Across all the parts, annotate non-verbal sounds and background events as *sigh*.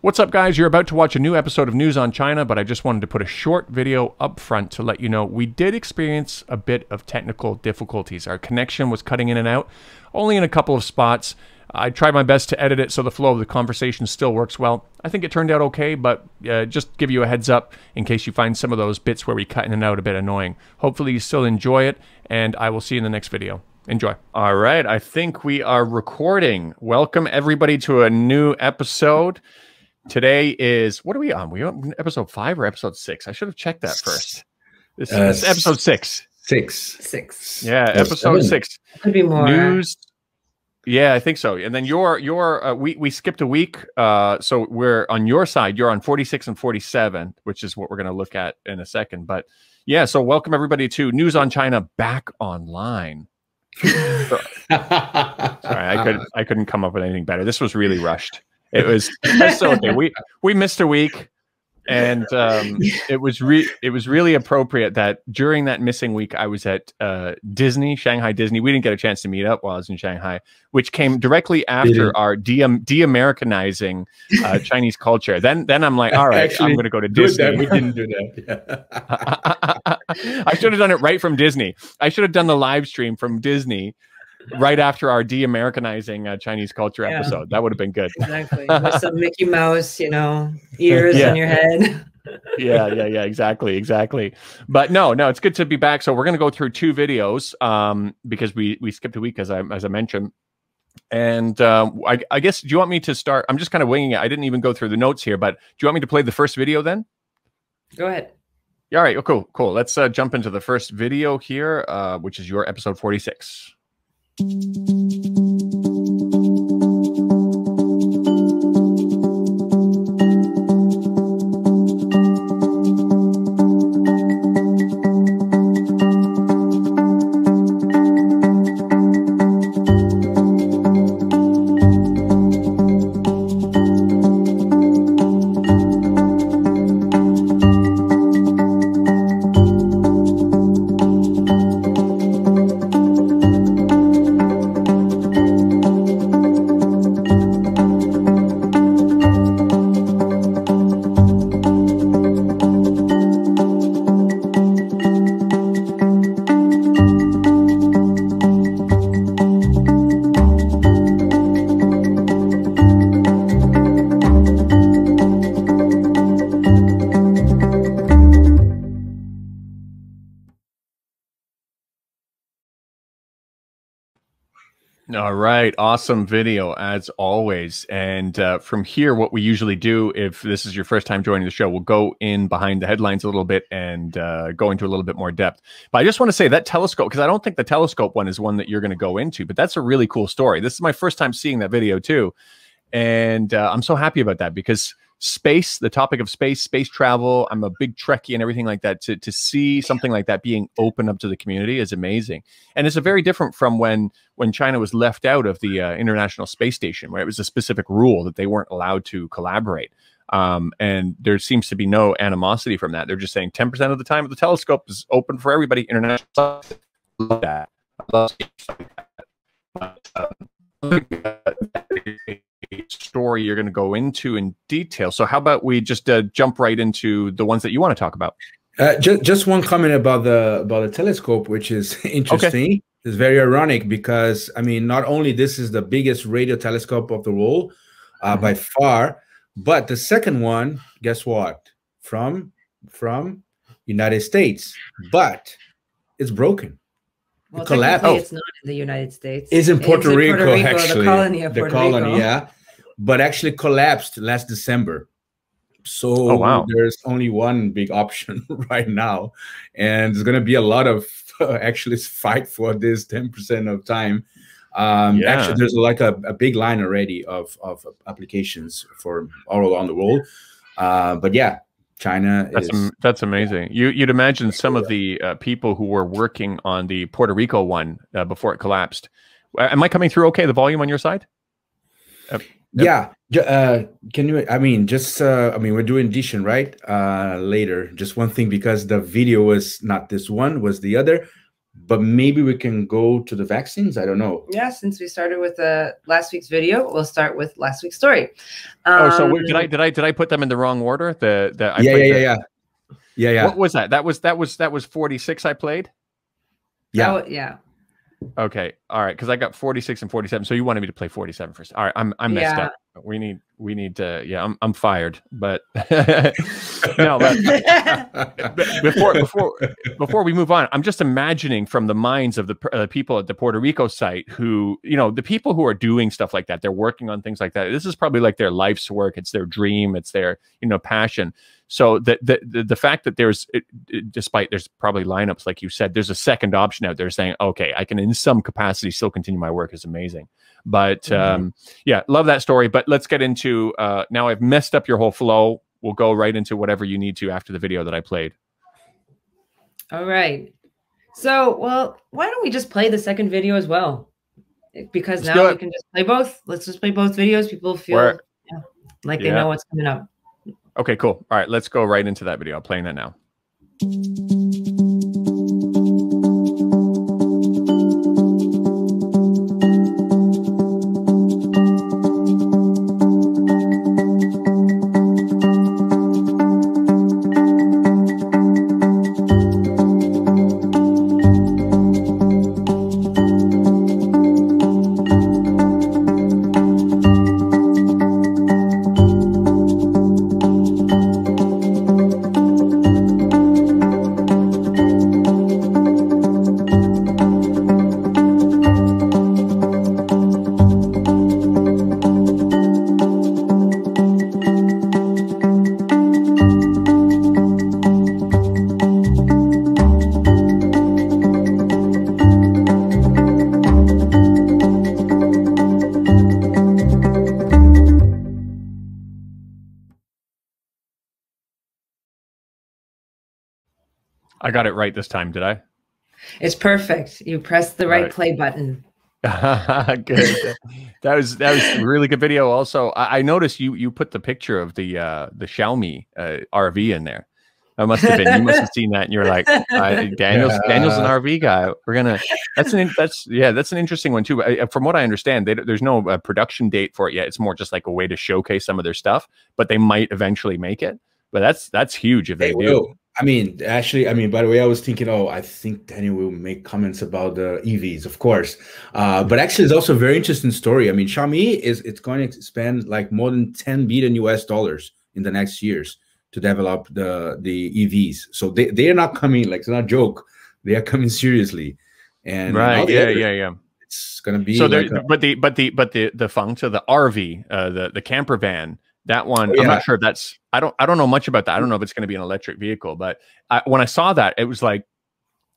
What's up, guys? You're about to watch a new episode of News on China, but I just wanted to put a short video up front to let you know we did experience a bit of technical difficulties. Our connection was cutting in and out, only in a couple of spots. I tried my best to edit it so the flow of the conversation still works well. I think it turned out okay, but uh, just give you a heads up in case you find some of those bits where we cut in and out a bit annoying. Hopefully, you still enjoy it, and I will see you in the next video. Enjoy. All right, I think we are recording. Welcome, everybody, to a new episode. Today is what are we on? We on episode five or episode six? I should have checked that first. This, Uh, this is episode six. Six. Six. Yeah, Or episode seven. six. Could be more. News. Yeah, I think so. And then your your uh, we we skipped a week. Uh, so we're on your side. You're on 46 and 47, which is what we're going to look at in a second. But yeah, so welcome everybody to News on China back online. *laughs* Sorry, I couldn't I couldn't come up with anything better. This was really rushed. It was *laughs* so okay. We we missed a week, and um, it was re- it was really appropriate that during that missing week I was at uh, Disney, Shanghai Disney. We didn't get a chance to meet up while I was in Shanghai, which came directly after our de de-Americanizing uh, *laughs* Chinese culture. Then then I'm like, all right, I'm going to go to Good that Disney. we didn't do that. *laughs* Yeah. I should have done it right from Disney. I should have done the live stream from Disney right after our de-Americanizing uh, Chinese culture Yeah. episode. That would have been good. Exactly. *laughs* With some Mickey Mouse, you know, ears Yeah. on your head. yeah, yeah, yeah, exactly, exactly. But no, no, it's good to be back. So we're gonna go through two videos um, because we we skipped a week as I as I mentioned. And um, I, I guess do you want me to start? I'm just kind of winging it. I didn't even go through the notes here, but do you want me to play the first video then? Go ahead. Yeah, all right. Oh, cool, cool. Let's uh, jump into the first video here, uh, which is your episode 46. All awesome video as always. And uh, from here, what we usually do, if this is your first time joining the show, we'll go in behind the headlines a little bit and uh, go into a little bit more depth. But I just want to say that telescope, because I don't think the telescope one is one that you're going to go into, but that's a really cool story. This is my first time seeing that video too. And uh, I'm so happy about that because space, the topic of space, space travel, I'm a big Trekkie and everything like that. To, to see something like that being open up to the community is amazing. And it's a very different from when when China was left out of the uh, International Space Station, where it was a specific rule that they weren't allowed to collaborate. Um, and there seems to be no animosity from that. They're just saying 10% of the time the telescope is open for everybody. International love that. I love that. But, um, that is a story you're going to go into in detail. So how about we just uh, jump right into the ones that you want to talk about? Uh, just, just one comment about the about the telescope, which is *laughs* interesting. It's very ironic because I mean, not only this is the biggest radio telescope of the world uh, Mm-hmm. by far, but the second one, guess what? From from United States, but it's broken. Well, collapsed. Oh. it's not in the United States. It's in Puerto, Rico, the actually. colony of Puerto colony, Rico. yeah. But actually collapsed last December. So Oh, wow. there's only one big option *laughs* right now. And there's gonna be a lot of *laughs* actually fight for this 10% of time. Um Yeah. actually there's like a, a big line already of, of applications for all around the world. Uh, but yeah, China That's is am- that's amazing. You you'd imagine some of the uh, people who were working on the Puerto Rico one uh, before it collapsed. Uh, Am I coming through okay? The volume on your side? Yeah. Uh, can you? I mean, just. Uh, I mean, we're doing edition right uh, later. Just one thing because the video was not this one, was the other. but maybe we can go to the vaccines. I don't know. Yeah, since we started with uh, last week's video, we'll start with last week's story. Um, oh, so wait, did I did I did I put them in the wrong order? The the I yeah yeah, yeah yeah yeah yeah What was that? That was that was that was forty six. I played. Yeah yeah. Okay. All right. Because I got 46 and 47. So you wanted me to play 47 first. All right. I'm I'm messed yeah. up. We need we need to yeah, I'm I'm fired. But *laughs* no, but, *laughs* before before before we move on, I'm just imagining from the minds of the uh, people at the Puerto Rico site who, you know, the people who are doing stuff like that, they're working on things like that. This is probably like their life's work. It's their dream, it's their, you know, passion. So the the the, the fact that there's, it, it, despite there's probably lineups like you said, there's a second option out there saying, okay, I can in some capacity still continue my work is amazing. But mm-hmm. um, yeah, love that story. But let's get into uh, now. I've messed up your whole flow. We'll go right into whatever you need to after the video that I played. All right. So, well, why don't we just play the second video as well? Because let's now we can just play both. Let's just play both videos. People feel yeah, like yeah. they know what's coming up. Okay, cool. All right, let's go right into that video. I'm playing that now. I got it right this time, did I? It's perfect. You pressed the right, right. play button. *laughs* good. that was that was a really good video. Also, I, I, noticed you you put the picture of the uh, the Xiaomi uh, RV in there. That must have been you must have seen that, and you're like, Daniel's yeah. Daniel's an RV guy. We're gonna. That's an that's yeah that's an interesting one too. I, from what I understand, they, there's no uh, production date for it yet. It's more just like a way to showcase some of their stuff, but they might eventually make it. But that's that's huge if they, they do. I mean, actually, I mean, by the way, I was thinking, oh, I think Daniel will make comments about the EVs, of course. Uh, but actually, it's also a very interesting story. I mean, Xiaomi is it's going to spend like more than 10 billion US dollars in the next years to develop the the EVs. So they they are not coming like it's not a joke. They are coming seriously. And right, yeah, yeah, yeah. It's gonna be so. Like a, but the but the but the the function, the RV, uh, the the camper van that one, yeah. I'm not sure if that's. I don't. I don't know much about that. I don't know if it's going to be an electric vehicle, but I, when I saw that, it was like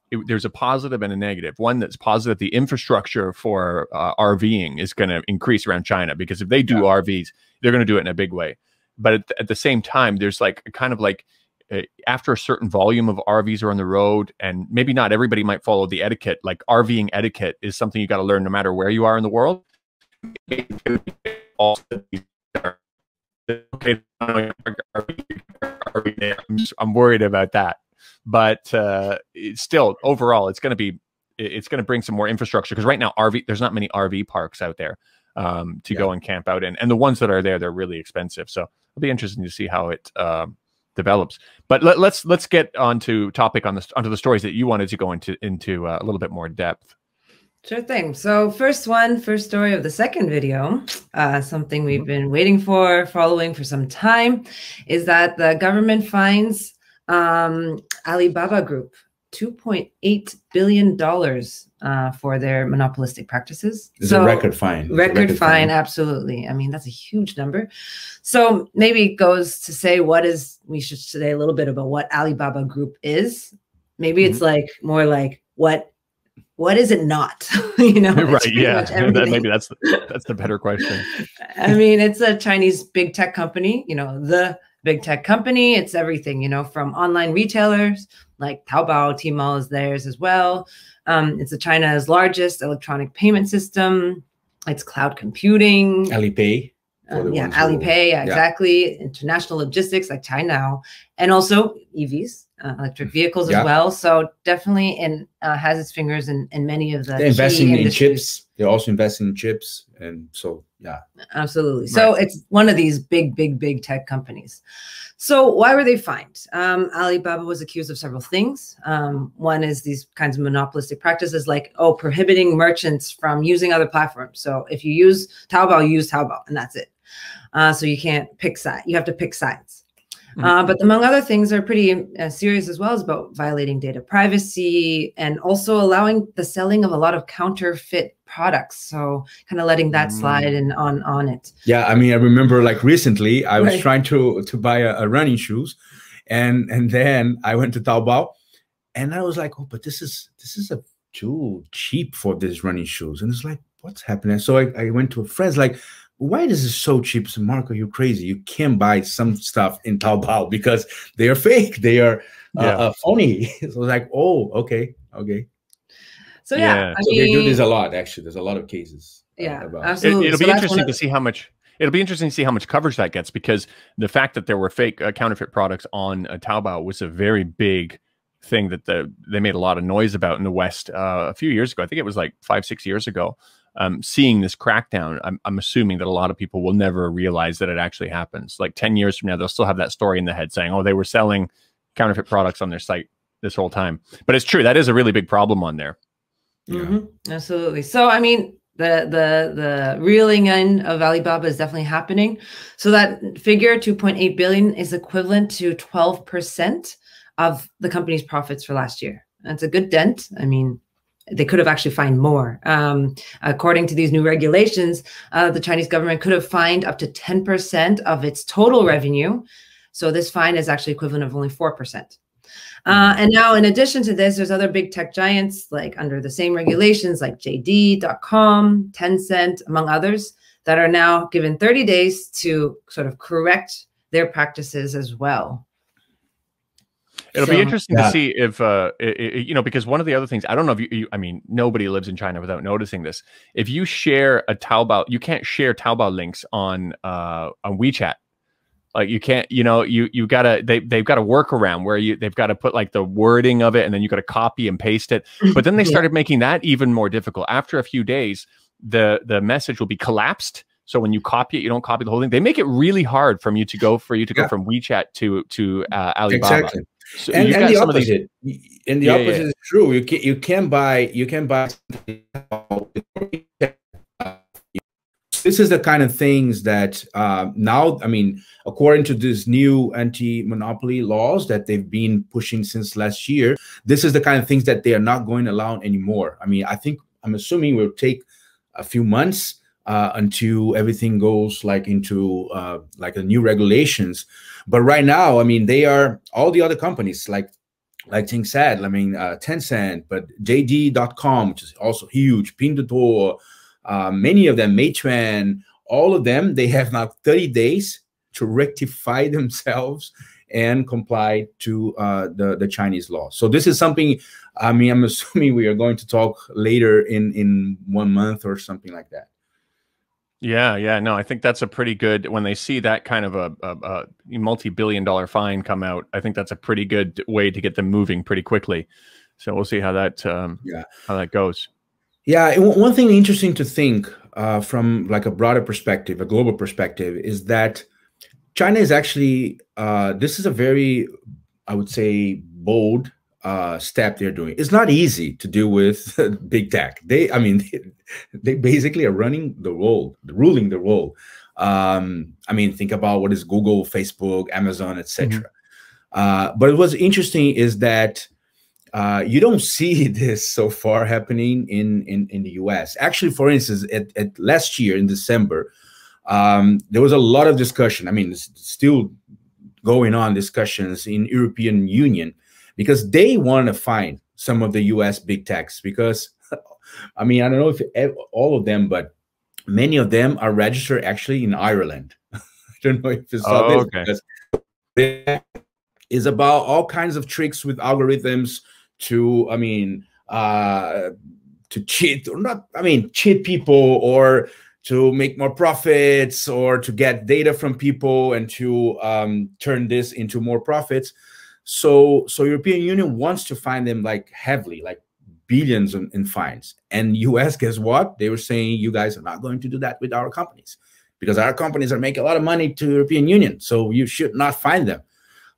it, there's a positive and a negative. One that's positive: the infrastructure for uh, RVing is going to increase around China because if they do yeah. RVs, they're going to do it in a big way. But at, at the same time, there's like a kind of like uh, after a certain volume of RVs are on the road, and maybe not everybody might follow the etiquette. Like RVing etiquette is something you got to learn no matter where you are in the world okay, I'm, I'm worried about that. But uh, still, overall, it's going to be it's going to bring some more infrastructure because right now RV there's not many RV parks out there um, to yeah. go and camp out in, and the ones that are there they're really expensive. So it'll be interesting to see how it um, develops. But let, us let's, let's get onto topic on the onto the stories that you wanted to go into into uh, a little bit more depth. Sure thing. So first one, first story of the second video, uh, something we've been waiting for, following for some time, is that the government fines um, Alibaba Group $2.8 billion uh, for their monopolistic practices. It's so, a record fine. Record, record fine, fine, absolutely. I mean, that's a huge number. So maybe it goes to say what is, we should say a little bit about what Alibaba Group is. Maybe mm -hmm. it's like more like what what is it not? *laughs* you know, right? Yeah, that, maybe that's the, that's the better question. *laughs* I mean, it's a Chinese big tech company. You know, the big tech company. It's everything. You know, from online retailers like Taobao, Tmall is theirs as well. Um, it's a China's largest electronic payment system. It's cloud computing. Alipay. Um, yeah, Alipay, yeah, exactly. International logistics like China, and also EVs uh, electric vehicles Yeah. as well. So definitely, and uh, has its fingers in, in many of the They're investing in industries. chips. They're also investing in chips, and so yeah. Absolutely. So it's one of these big, big, big tech companies. So why were they fined? Um, Alibaba was accused of several things. Um, one is these kinds of monopolistic practices, like oh, prohibiting merchants from using other platforms. So if you use Taobao, you use Taobao, and that's it. Uh, so you can't pick side. You have to pick sides. Mhm. Uh, but among other things, are pretty uh, serious as well as about violating data privacy and also allowing the selling of a lot of counterfeit products. So kind of letting that Mm. slide and on on it. Yeah, I mean, I remember like recently, I was Right. trying to to buy a, a running shoes, and and then I went to Taobao, and I was like, oh, but this is this is a too cheap for these running shoes, and it's like, what's happening? So I, I went to a friend's like. Why is this so cheap? So Marco, you're crazy. You can't buy some stuff in Taobao because they are *laughs* fake. They are uh, Yeah. uh, phony. *laughs* so I like, oh, okay, okay. So yeah, Yeah. I So they do this a lot. Actually, there's a lot of cases. uh, Yeah, about- It, absolutely. it'll So be interesting of to see how much. It'll be interesting to see how much coverage that gets because the fact that there were fake uh, counterfeit products on uh, Taobao was a very big thing that the they made a lot of noise about in the West uh, a few years ago. I think it was like five six years ago. Um, seeing this crackdown, I'm, I'm assuming that a lot of people will never realize that it actually happens. Like ten years from now, they'll still have that story in the head saying, "Oh, they were selling counterfeit products on their site this whole time." But it's true that is a really big problem on there. Yeah. Mhm, absolutely. So I mean, the the the reeling in of Alibaba is definitely happening. So that figure, 2.8 billion, is equivalent to 12 percent of the company's profits for last year. That's a good dent. I mean. They could have actually fined more. Um, according to these new regulations, uh, the Chinese government could have fined up to 10% of its total revenue. So this fine is actually equivalent of only 4%. Uh, and now, in addition to this, there's other big tech giants like under the same regulations, like JD.com, Tencent, among others, that are now given 30 days to sort of correct their practices as well. It'll So- be interesting Yeah. to see if, uh, i i you know, because one of the other things, I don't know if you, you, I mean, nobody lives in China without noticing this. If you share a Taobao, you can't share Taobao links on, uh, on WeChat. Like you can't, you know, you, you gotta, they, they've got a workaround where you, they've got to put like the wording of it and then you got to copy and paste it. But then they Yeah. started making that even more difficult. After a few days, the, the message will be collapsed. So when you copy it, you don't copy the whole thing. They make it really hard from you to go for you to go from WeChat to to uh, Alibaba. Exactly. So and, and the these- opposite. and the Yeah, yeah. opposite is true. You can you can buy you can buy this is the kind of things that uh, now i mean according to these new anti-monopoly laws that they've been pushing since last year this is the kind of things that they are not going to allow anymore. I mean i think i'm assuming will take a few months uh, until everything goes like into uh, like the new regulations but right now, I mean, they are all the other companies like like Ting said, I mean, uh, Tencent, but JD.com, which is also huge, Pinduoduo, uh, many of them, Meituan, all of them, they have now 30 days to rectify *laughs* themselves and comply to uh, the, the Chinese law. So this is something, I mean, I'm assuming we are going to talk later in, in one month or something like that. Yeah, yeah, no, I think that's a pretty good. When they see that kind of a, a, a multi-billion-dollar fine come out, I think that's a pretty good way to get them moving pretty quickly. So we'll see how that um, Yeah. how that goes. Yeah, one one thing interesting to think uh, from like a broader perspective, a global perspective, is that China is actually uh, this is a very, I would say, bold uh, step they're doing. It's not easy to deal with *laughs* big tech. They, I mean, *laughs* they, they basically are running the world, ruling the world. Um, I mean, think about what is Google, Facebook, Amazon, etc. Uh, but what's interesting is that uh, you don't *laughs* see this so far happening in, in, in the US. Actually, for instance, at, at last year in December, um, there was a lot of discussion. I mean, it's still going on discussions in European Union because they want to find some of the US big techs because *laughs* I mean, I don't know if all of them, but many of them are registered actually in Ireland. *laughs* I don't know if you saw Oh, this okay. because it is about all kinds of tricks with algorithms to, I mean, uh, to cheat or not, I mean, cheat people or to make more profits or to get data from people and to um, turn this into more profits. So so European Union wants to fine them like heavily, like billions in, in fines. And US, guess what? They were saying you guys are not going to do that with our companies because our companies are making a lot of money to European Union. So you should not fine them.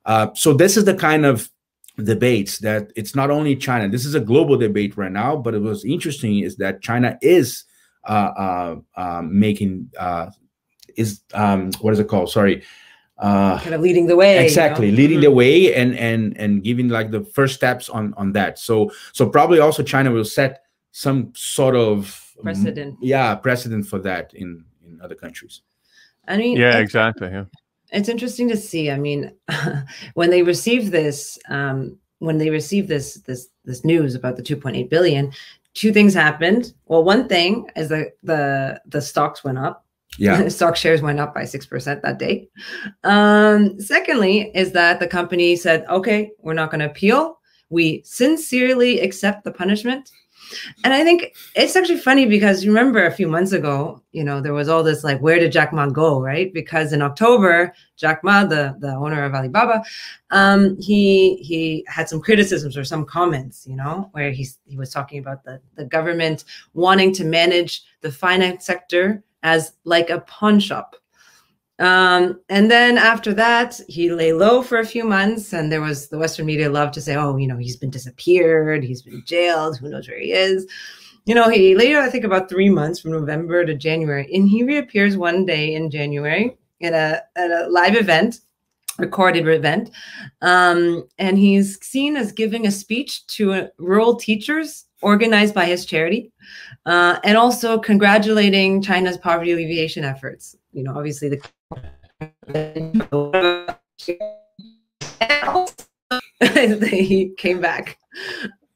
Uh, so this is the kind of debates that it's not only China. This is a global debate right now. But it was interesting is that China is uh, uh, um, making uh, is um, what is it called? Sorry, uh, kind of leading the way. Exactly, you know? leading mm -hmm. the mm-hmm. way and and and giving like the first steps on on that. So so probably also China will set some sort of precedent. Yeah, precedent for that in in other countries. I mean, yeah, exactly. Yeah it's interesting to see. I mean, *laughs* when they received this, um, when they received this this this news about the 2.8 billion, two things happened. Well, one thing is that the the stocks went up. Yeah, *laughs* stock shares went up by six percent that day. Um, secondly, is that the company said, "Okay, we're not going to appeal. We sincerely accept the punishment." And I think it's actually funny because you remember a few months ago, you know, there was all this like, where did Jack Ma go, right? Because in October, Jack Ma, the, the owner of Alibaba, um, he he had some criticisms or some comments, you know, where he's, he was talking about the, the government wanting to manage the finance sector as like a pawn shop. Um, and then after that, he lay low for a few months, and there was the Western media loved to say, "Oh, you know, he's been disappeared, he's been jailed, who knows where he is." You know, he later, I think, about three months from November to January, and he reappears one day in January at a at a live event, recorded event, um, and he's seen as giving a speech to uh, rural teachers organized by his charity, uh, and also congratulating China's poverty alleviation efforts. You know, obviously the *laughs* he came back.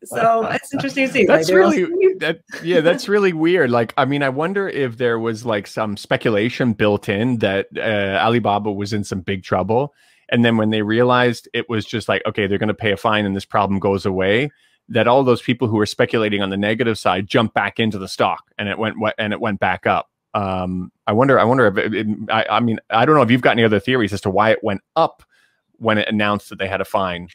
So *laughs* it's interesting to see. That's like, really that, yeah, that's really weird. Like, I mean, I wonder if there was like some speculation built in that uh, Alibaba was in some big trouble, and then when they realized it was just like, okay, they're going to pay a fine and this problem goes away, that all those people who were speculating on the negative side jumped back into the stock and it went and it went back up um, I wonder. I wonder if it, it, I, I mean I don't know if you've got any other theories as to why it went up when it announced that they had a fine.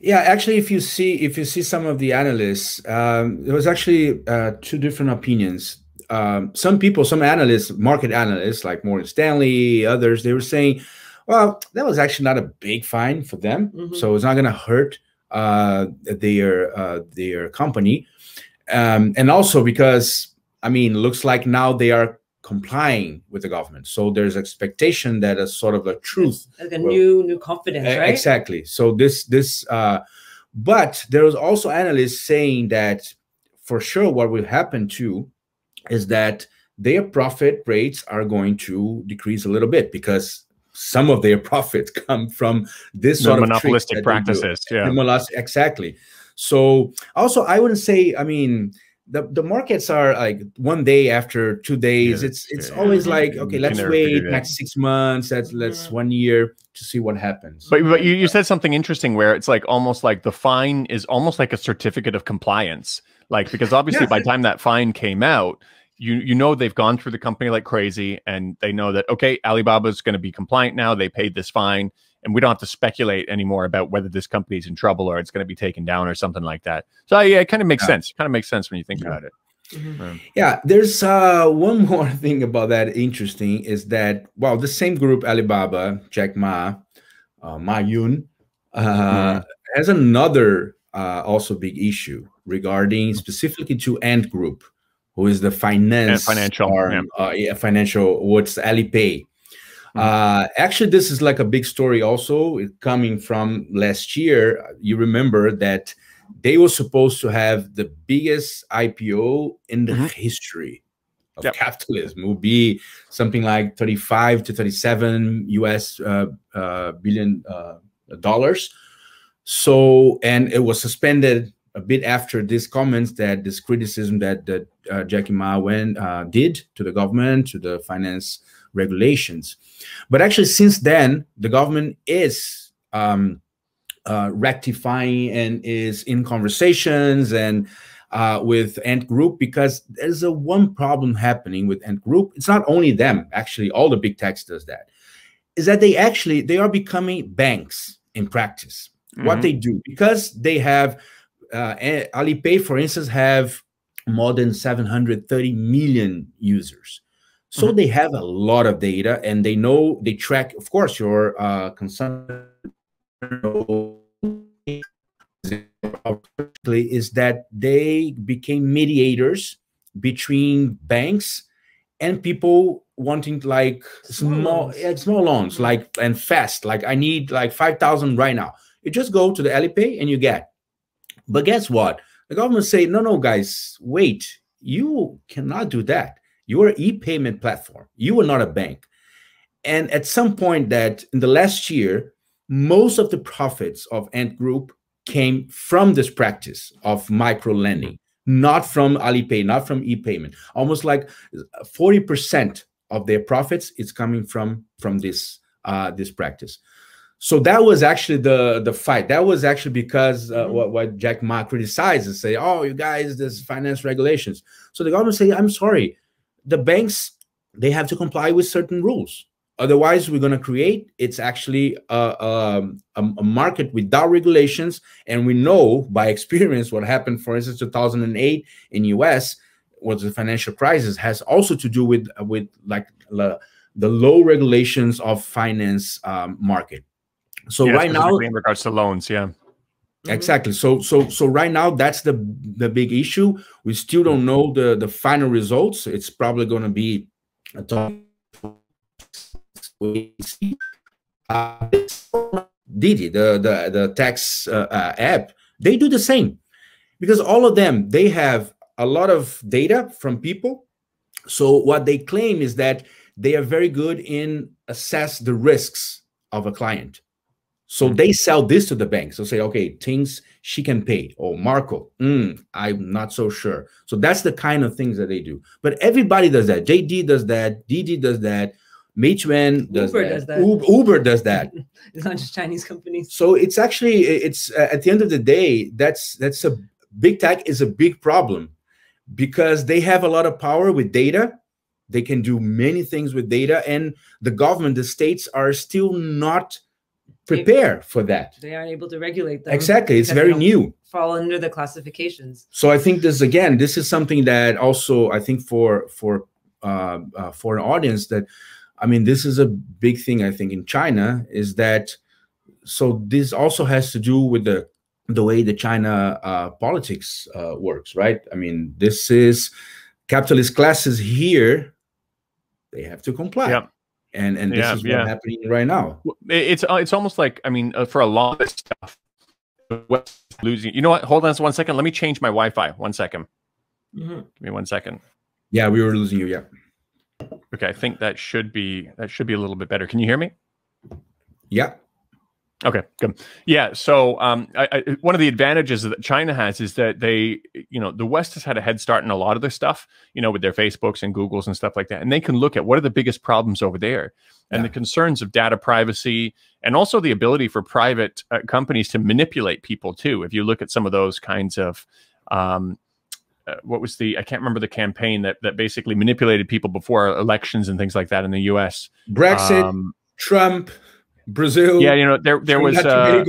Yeah, actually, if you see if you see some of the analysts, um, there was actually uh, two different opinions. Um, some people, some analysts, market analysts like Morgan Stanley, others, they were saying, well, that was actually not a big fine for them, mm -hmm. so it's not going to hurt uh, their uh, their company, um, and also because I mean, looks like now they are complying with the government. So there's expectation that a sort of a truth, like a will, new new confidence, right? Exactly. So this this, uh, but there was also analysts saying that for sure what will happen too is that their profit rates are going to decrease a little bit because some of their *laughs* profits come from this the sort of monopolistic practices. Yeah, exactly. So also, I wouldn't say. I mean the, the markets are like one day after two days. Yeah, it's it's yeah. always like okay, let's wait next six months. Let's let's one year to see what happens. But but you, you said something interesting where it's like almost like the fine is almost like a certificate of compliance. Like because obviously by the time that fine came out, you you know they've gone through the company like crazy and they know that okay, Alibaba is going to be compliant now. They paid this fine and we don't have to speculate anymore about whether this company's in trouble or it's going to be taken down or something like that. So yeah, it kind of makes yeah. sense. Kind of makes sense when you think yeah. about it. Mm-hmm. Yeah, there's uh, one *laughs* more thing about that interesting is that well, the same group Alibaba, Jack Ma, uh, Ma Yun, uh, mm-hmm. has another uh, also big issue regarding specifically to Ant Group, who is the finance and financial, arm, yeah. Uh, yeah, financial what's Alipay. Mm-hmm. Uh, actually, this is like a big story also coming from last year. You remember that they were supposed to have the biggest IPO in the mm-hmm. history of yep. capitalism. It would be something like 35 to 37 US uh, uh, billion uh, dollars. So, and it was suspended a bit after these comments that this criticism that that uh, Jackie Ma went uh, did to the government, to the finance regulations. But actually, since then, the government is um, uh, rectifying and is in conversations and uh, with Ant Group because there's a one problem happening with Ant Group. It's not only them, actually, all the big techs does that. Is that they actually they are becoming banks in practice. mm-hmm. what they do because they have uh, Alipay, for instance, have more than 730 million users. So mm-hmm. they have a lot of data and they know they track, of course, your uh, consumption is that they became mediators between banks and people wanting like small small, small loans mm-hmm. like and fast like i need like 5000 right now you just go to the alipay and you get but guess what? The government say no no guys wait. You cannot do that. You're an e-payment platform you are not a bank. And at some point that in the last year most of the profits of ant group came from this practice of micro lending not from alipay not from e-payment. Almost like 40% of their profits is coming from from this uh, this practice. So that was actually the the fight. That was actually because uh, mm-hmm. what, what Jack Ma criticized and say, "Oh, you guys, this finance regulations." So the government say, "I'm sorry, the banks they have to comply with certain rules. Otherwise, we're going to create it's actually a, um, a, a, market without regulations. And we know by experience what happened, for instance, 2008 in US was the financial crisis has also to do with with like the, the low regulations of finance um, market. So yeah, right now, in regards to loans, yeah, exactly. So so so right now, that's the the big issue. We still don't know the the final results. It's probably going to be a tough. Uh, Didi, the the the tax uh, uh, app, they do the same because all of them they have a lot of data from people. So what they claim is that they are very good in assess the risks of a client. So hmm. they sell this to the bank. So say, okay, Tings she can pay. Or Marco, mm, I'm not so sure. So that's the kind of things that they do. But everybody does that. JD does that. Didi does that. Meituan does Uber that. Does that. Uber, Uber does that. *laughs* it's not just Chinese companies. So it's actually it's uh, at the end of the day that's that's a big tech is a big problem because they have a lot of power with data. They can do many things with data, and the government, the states are still not prepared for that. They aren't able to regulate them. Exactly. It's very new. Fall under the classifications. So I think this again, this is something that also I think for for uh, uh, for an audience that I mean, this is a big thing I think in China is that so this also has to do with the the way the China uh, politics uh, works, right? I mean, this is capitalist classes here; they have to comply. Yeah. And and this yeah, is what's yeah. happening right now. It's uh, it's almost like I mean, uh, for a lot of stuff, losing. You know what? Hold on one second. Let me change my Wi-Fi. One second. Mm-hmm. Give me one second. Yeah, we were losing you. Yeah. Okay, I think that should be that should be a little bit better. Can you hear me? Yeah. Okay, good. Yeah. So, um, I, I, one of the advantages that China has is that they, you know, the West has had a head start in a lot of their stuff, you know, with their Facebooks and Googles and stuff like that. And they can look at what are the biggest problems over there and yeah. the concerns of data privacy and also the ability for private uh, companies to manipulate people too. If you look at some of those kinds of, um, uh, what was the I can't remember the campaign that that basically manipulated people before elections and things like that in the U.S. Brexit, um, Trump. Brazil. Yeah, you know there there was uh,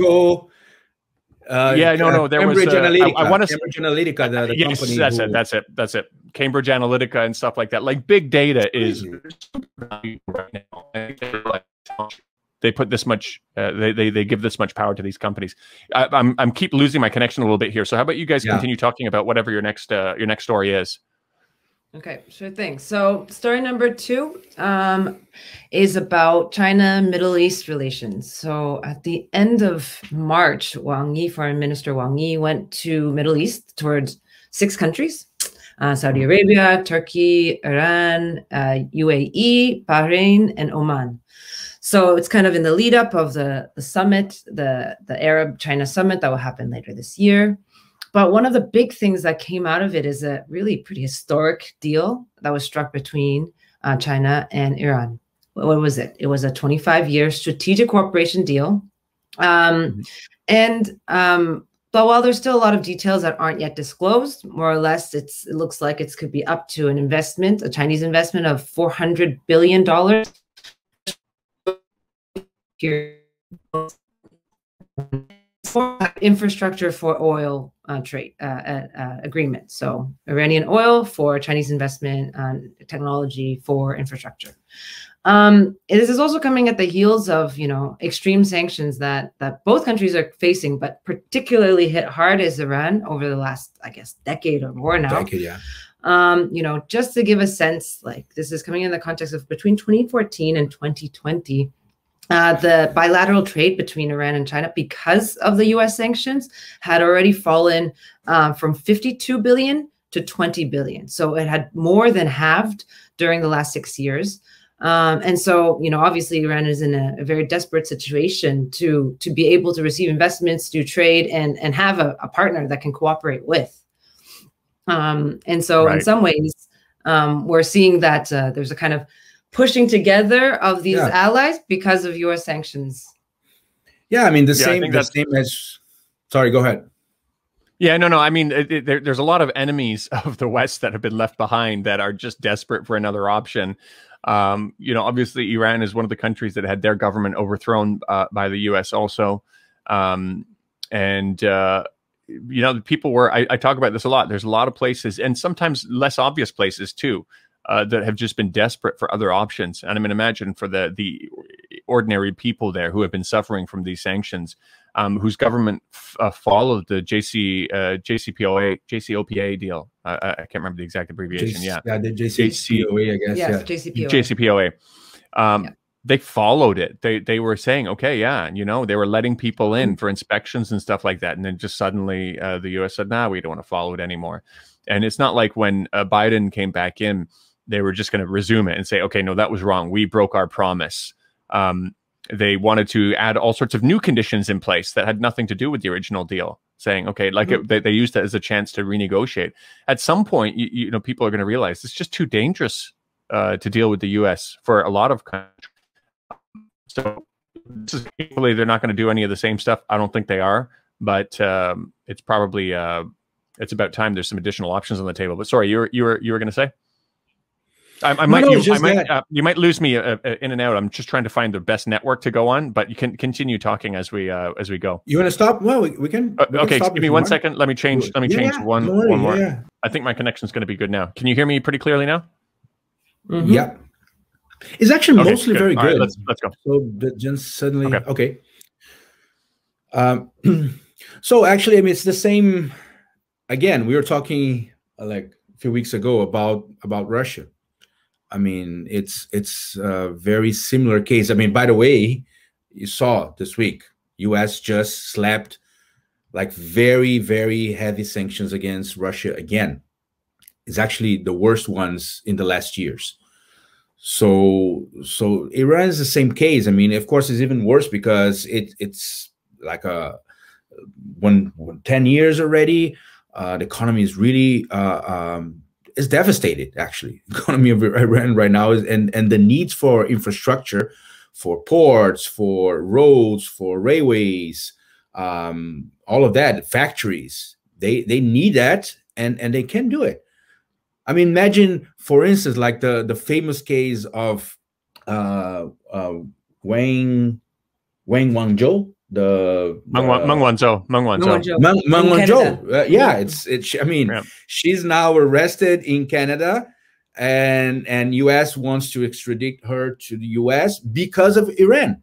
uh, yeah, no, no. There Cambridge was uh, Analytica. I, I want to Cambridge Analytica, the, the yes. That's who, it. That's it. That's it. Cambridge Analytica and stuff like that. Like big data is right now. They put this much. Uh, they, they they give this much power to these companies. I, am I'm, I'm keep losing my connection a little bit here. So how about you guys yeah. continue talking about whatever your next uh, your next story is? Okay, sure thing. So, story number two um, is about China Middle East relations. So, at the end of March, Wang Yi, Foreign Minister Wang Yi, went to Middle East towards six countries uh, Saudi Arabia, Turkey, Iran, uh, UAE, Bahrain, and Oman. So, it's kind of in the lead up of the, the summit, the, the Arab China summit that will happen later this year. But one of the big things that came out of it is a really pretty historic deal that was struck between uh, China and Iran. What was it? It was a 25 year strategic cooperation deal. Um, mm-hmm. And um, but while there's still a lot of details that aren't yet disclosed, more or less, it's it looks like it could be up to an investment, a Chinese investment of 400 billion dollars. Here for infrastructure for oil uh, trade uh, uh, uh, agreement. So Iranian oil for Chinese investment and technology for infrastructure. Um, this is also coming at the heels of you know extreme sanctions that that both countries are facing, but particularly hit hard is Iran over the last I guess decade or more now. Decade, yeah. Um, you know, just to give a sense, like this is coming in the context of between 2014 and 2020 uh, the bilateral trade between Iran and China, because of the U.S. sanctions, had already fallen uh, from 52 billion to 20 billion. So it had more than halved during the last six years. Um, and so, you know, obviously, Iran is in a, a, very desperate situation to to be able to receive investments, do trade, and and have a, a partner that can cooperate with. Um, and so, right. in some ways, um, we're seeing that uh, there's a kind of pushing together of these yeah. allies because of your sanctions. Yeah, I mean the yeah, same the same as. Sorry, go ahead. Yeah, no, no. I mean, it, it, there, there's a lot of enemies *laughs* of the West that have been left behind that are just desperate for another option. Um, you know, obviously, Iran is one of the countries that had their government overthrown uh, by the U.S. also, um, and uh, you know, the people were. I, I talk about this a lot. There's a lot of places, and sometimes less obvious places too, uh, that have just been desperate for other options. And I mean, imagine for the the ordinary people there who have been suffering from these sanctions, um, whose government uh, followed the JC uh, JCPOA JCOPA deal. Uh, I can't remember the exact abbreviation. JC, yeah, yeah, the JCPOA, I guess. Yes, yeah, JCPOA. JCPOA. Um, yeah. They followed it. They they were saying, okay, yeah, you know, they were letting people in for inspections and stuff like that, and then just suddenly uh, the U.S. said, "Nah, we don't want to follow it anymore." And it's not like when uh, Biden came back in they were just going to resume it and say, okay, no, that was wrong. We broke our promise. Um, they wanted to add all sorts of new conditions in place that had nothing to do with the original deal saying okay like mm-hmm. it, they, they used that as a chance to renegotiate at some point you, you know people are going to realize it's just too dangerous uh, to deal with the us for a lot of countries so hopefully they're not going to do any of the same stuff i don't think they are but um, it's probably uh, it's about time there's some additional options on the table but sorry you were you were you were going to say I, I might, no, you, I might uh, you might lose me uh, uh, in and out. I'm just trying to find the best network to go on, but you can continue talking as we uh, as we go. You want to stop? Well, we, we can. Uh, we okay, can give me one second. Let me change. Let me yeah, change one worry, one more. Yeah, I think my connection is going to be good now. Can you hear me pretty clearly now? Mm-hmm. Yeah, it's actually okay, mostly good. very All good. Right, let's let's go. So just suddenly okay. okay. Um, *clears throat* so actually, I mean, it's the same. Again, we were talking uh, like a few weeks ago about about Russia I mean, it's it's a very similar case. I mean, by the way, you saw this week, U.S. just slapped like very very heavy sanctions against Russia again. It's actually the worst ones in the last years. So so Iran is the same case. I mean, of course, it's even worse because it it's like a one, one 10 years already. Uh, the economy is really uh, um, is devastated actually. *laughs* Economy of iran right now is and and the needs for infrastructure for ports for roads for railways um, all of that factories they they need that and and they can do it. I mean imagine for instance like the the famous case of uh uh wang wang wangzhou the Meng, Wanzhou, Meng Wanzhou, Meng, Meng Wanzhou. Uh, yeah, it's it's. I mean, yeah. she's now arrested in Canada, and and U.S. wants to extradite her to the U.S. because of Iran.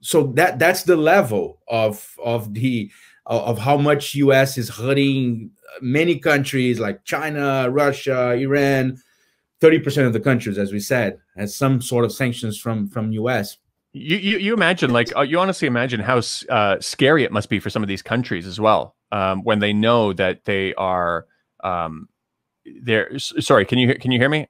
So that that's the level of of the of how much U.S. is hurting many countries like China, Russia, Iran. Thirty percent of the countries, as we said, has some sort of sanctions from from U.S. You, you, you imagine like uh, you honestly imagine how uh, scary it must be for some of these countries as well um, when they know that they are um, they're sorry can you can you hear me?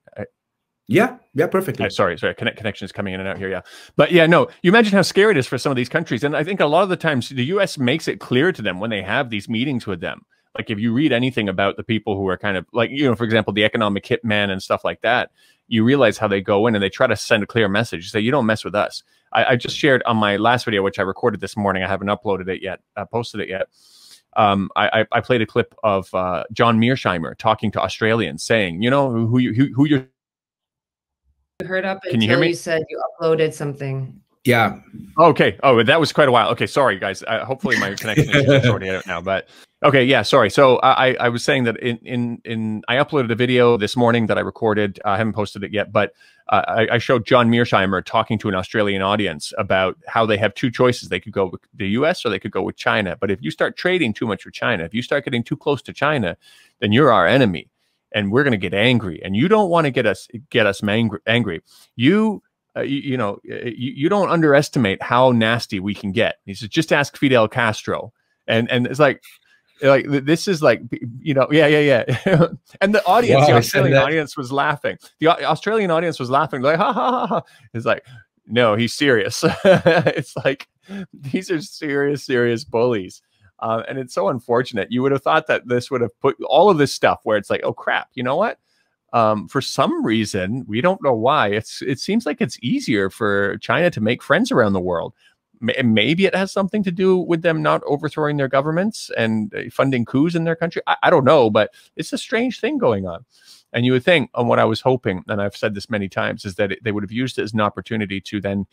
Yeah yeah perfectly. uh, sorry sorry connect, connection is coming in and out here yeah. But yeah no you imagine how scary it is for some of these countries and i think a lot of the times the us makes it clear to them when they have these meetings with them. Like if you read anything about the people who are kind of like you know for example the economic hitman and stuff like that you realize how they go in and they try to send a clear message. Say you don't mess with us I, I, just shared on my last video, which I recorded this morning. I haven't uploaded it yet, uh, posted it yet. Um, I, I, played a clip of uh, John Mearsheimer talking to Australians, saying, "You know who you who, who you're." You heard up Can you, hear me? you said you uploaded something. Yeah. Okay. Oh, that was quite a while. Okay, sorry guys. Uh, hopefully my connection is sorting it out now. But okay, yeah, sorry. So I I was saying that in in in I uploaded a video this morning that I recorded. I haven't posted it yet, but uh, I, I, showed John Mearsheimer talking to an Australian audience about how they have two choices. They could go with the U.S. or they could go with China. But if you start trading too much with China, if you start getting too close to China, then you're our enemy, and we're going to get angry. And you don't want to get us get us angry. Angry. You uh, you, you, know, you, you, don't underestimate how nasty we can get. He says, just ask Fidel Castro. And, and it's like, like this is like, you know, yeah, yeah, yeah. *laughs* and the audience, wow, the Australian audience was laughing. The Australian audience was laughing like, ha, ha, ha, ha. It's like, no, he's serious. *laughs* it's like, these are serious, serious bullies. Uh, and it's so unfortunate. You would have thought that this would have put all of this stuff where it's like, oh crap, you know what? um, for some reason, we don't know why. It's it seems like it's easier for China to make friends around the world. Maybe it has something to do with them not overthrowing their governments and uh, funding coups in their country. I, I don't know, but it's a strange thing going on. And you would think, on what I was hoping, and I've said this many times, is that it, they would have used it as an opportunity to then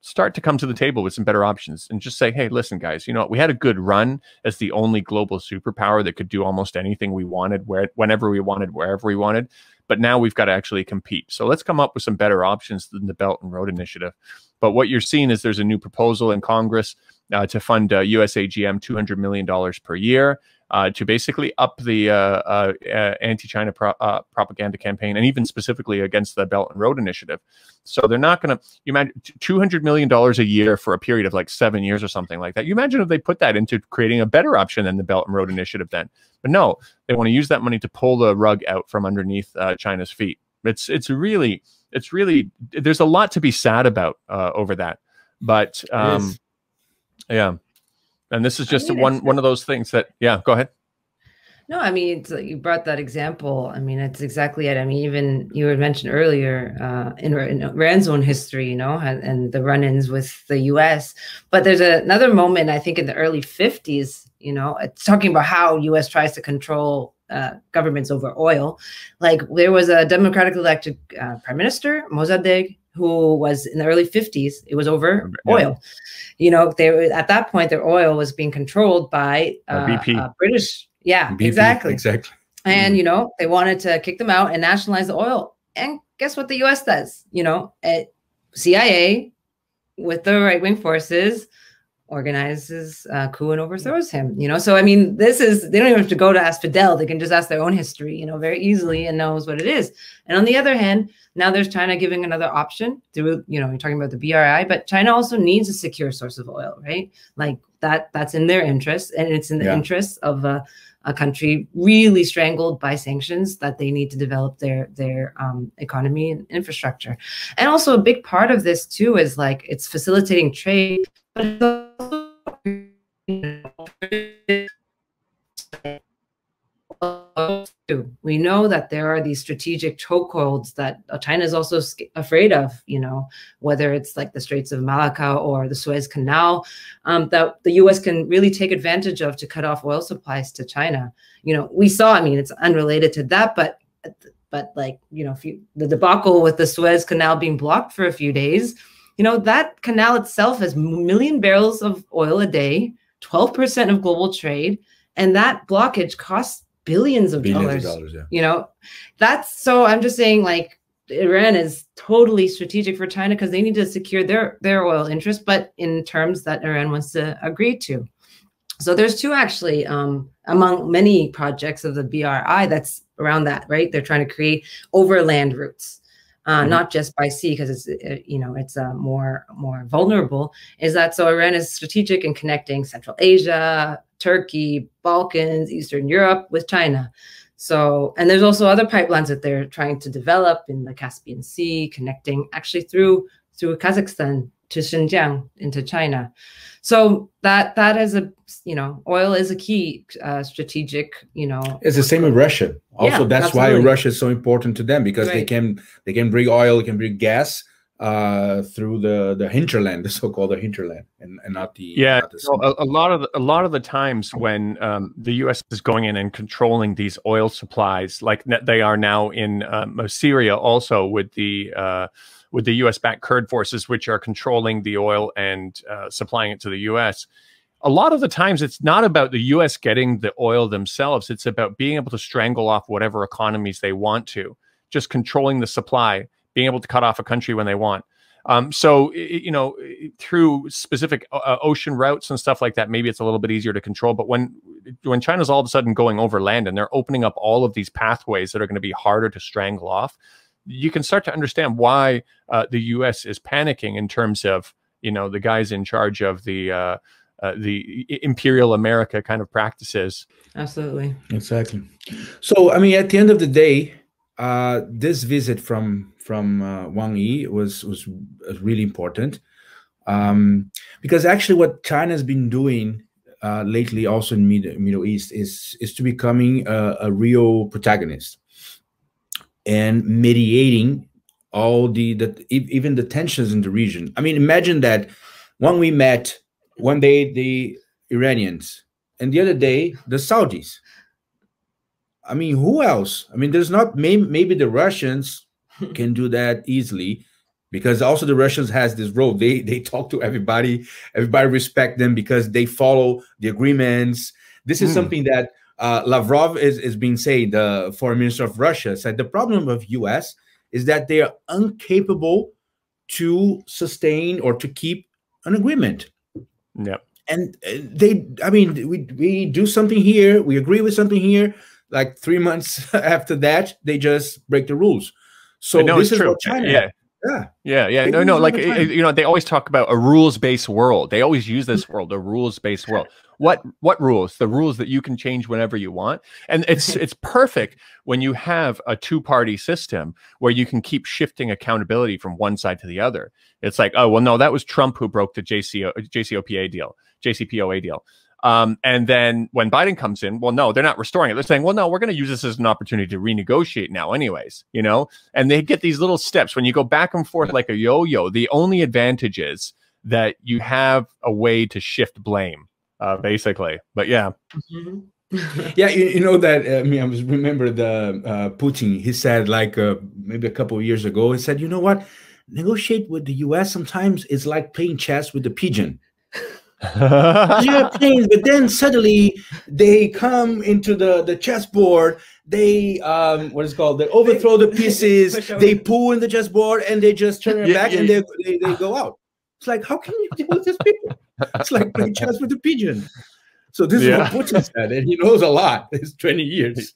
start to come to the table with some better options and just say, hey, listen, guys, you know, we had a good run as the only global superpower that could do almost anything we wanted, where whenever we wanted, wherever we wanted but now we've got to actually compete. So let's come up with some better options than the Belt and Road Initiative. But what you're seeing is there's a new proposal in Congress uh, to fund uh, USAGM $200 million per year uh, to basically up the uh, uh, uh, anti-China pro propaganda campaign, and even specifically against the Belt and Road Initiative. So they're not going to. You imagine two hundred million dollars a year for a period of like seven years or something like that. You imagine if they put that into creating a better option than the Belt and Road Initiative, then. But no, they want to use that money to pull the rug out from underneath China's feet. It's it's really it's really there's a lot to be sad about over that. But um, yeah. And this is just I mean, one one of those things that yeah, go ahead. No, I mean, it's, you brought that example. I mean, it's exactly it. I mean, even you had mentioned earlier uh, in, in Iran's own history, you know, and, and the run-ins with the U.S. But there's a, another moment, I think, in the early '50s. You know, it's talking about how U.S. tries to control uh, governments over oil. Like there was a democratically elected uh, prime minister, Mossadegh, who was in the early 50s it was over yeah. oil you know they were at that point their oil was being controlled by uh, BP. Uh, british yeah BP, exactly exactly and mm. you know they wanted to kick them out and nationalize the oil and guess what the us does you know it, cia with the right-wing forces organizes a coup and overthrows him you know? So i mean this is they don't even have to go to ask fidel they can just ask their own history you know very easily and knows what it is. And on the other hand now there's china giving another option through you know you're talking about the bri but china also needs a secure source of oil right? Like that that's in their interest and it's in the yeah. interest of a, a country really strangled by sanctions that they need to develop their their um, economy and infrastructure. And also a big part of this too is like it's facilitating trade we know that there are these strategic chokeholds that China is also afraid of, you know, whether it's like the Straits of Malacca or the Suez Canal, um, that the US can really take advantage of to cut off oil supplies to China. You know, we saw, I mean, it's unrelated to that, but but like, you know, you, the debacle with the Suez Canal being blocked for a few days, you know, that canal itself has million barrels of oil a day, 12% of global trade, and that blockage costs billions of billions dollars. Of dollars yeah. You know, that's so I'm just saying like Iran is totally strategic for China because they need to secure their their oil interest, but in terms that Iran wants to agree to. So there's two actually um, among many projects of the BRI that's around that, right? They're trying to create overland routes uh, mm-hmm. not just by sea because it's uh, you know it's uh, more more vulnerable. Is that so? Iran is strategic in connecting Central Asia, Turkey, Balkans, Eastern Europe with China. So, and there's also other pipelines that they're trying to develop in the Caspian Sea, connecting actually through through Kazakhstan to Xinjiang into China. So that that is a you know oil is a key uh, strategic you know. It's the same with Russia. Also, yeah, that's absolutely. why Russia is so important to them because right. they can they can bring oil, they can bring gas uh, through the the hinterland, *laughs* the so-called the hinterland, and, and not the yeah. Not the so a, a, lot of the, a lot of the times when um, the U.S. is going in and controlling these oil supplies, like they are now in um, Syria, also with the uh, with the U.S. backed Kurd forces, which are controlling the oil and uh, supplying it to the U.S. A lot of the times, it's not about the U.S. getting the oil themselves. It's about being able to strangle off whatever economies they want to, just controlling the supply, being able to cut off a country when they want. Um, so, you know, through specific uh, uh, ocean routes and stuff like that, maybe it's a little bit easier to control. But when when China's all of a sudden going over land and they're opening up all of these pathways that are going to be harder to strangle off, you can start to understand why uh, the U.S. is panicking in terms of you know the guys in charge of the uh, uh, the imperial America kind of practices. Absolutely, exactly. So I mean, at the end of the day, uh, this visit from from uh, Wang Yi was was, was really important um, because actually what China has been doing uh, lately, also in Mid Middle East, is is to becoming a, a real protagonist and mediating all the, the even the tensions in the region. I mean, imagine that when we met one day the Iranians and the other day the Saudis. I mean, who else? I mean, there's not maybe, maybe the Russians *laughs* can do that easily because also the Russians has this role. They they talk to everybody, everybody respect them because they follow the agreements. This is mm. something that uh, Lavrov is, is being said, the foreign minister of Russia said the problem of US is that they are incapable to sustain or to keep an agreement. Yeah. And uh, they, I mean, we, we do something here, we agree with something here. Like three months *laughs* after that, they just break the rules. So this is true. what China. Yeah. Yeah. Yeah. Yeah. no, no. Like, eh, eh, you know, they always talk about a rules based world. They always use this world, a rules based world. What, what rules? The rules that you can change whenever you want. And it's, *laughs* it's perfect when you have a two party system where you can keep shifting accountability from one side to the other. It's like, oh, well, no, that was Trump who broke the JCO, JCOPA deal, JCPOA deal. Um, and then when Biden comes in, well, no, they're not restoring it. They're saying, well, no, we're going to use this as an opportunity to renegotiate now, anyways, you know? And they get these little steps. When you go back and forth like a yo yo, the only advantage is that you have a way to shift blame, uh, basically. But yeah. Mm-hmm. *laughs* yeah, you, you, know that uh, I mean, I was remember the uh, Putin. He said like uh, maybe a couple of years ago. He said, you know what, negotiate with the U.S. sometimes it's like playing chess with the pigeon *laughs* you're but then suddenly they come into the the chessboard. They um, what is called? They overthrow the pieces. *laughs* they pull in the chessboard, and they just turn it yeah, back, yeah, and yeah. They, they they go out. It's like how can you deal with these people? It's like playing chess with a pigeon. So this yeah. is what Putin said, and he knows a lot. *laughs* It's 20 years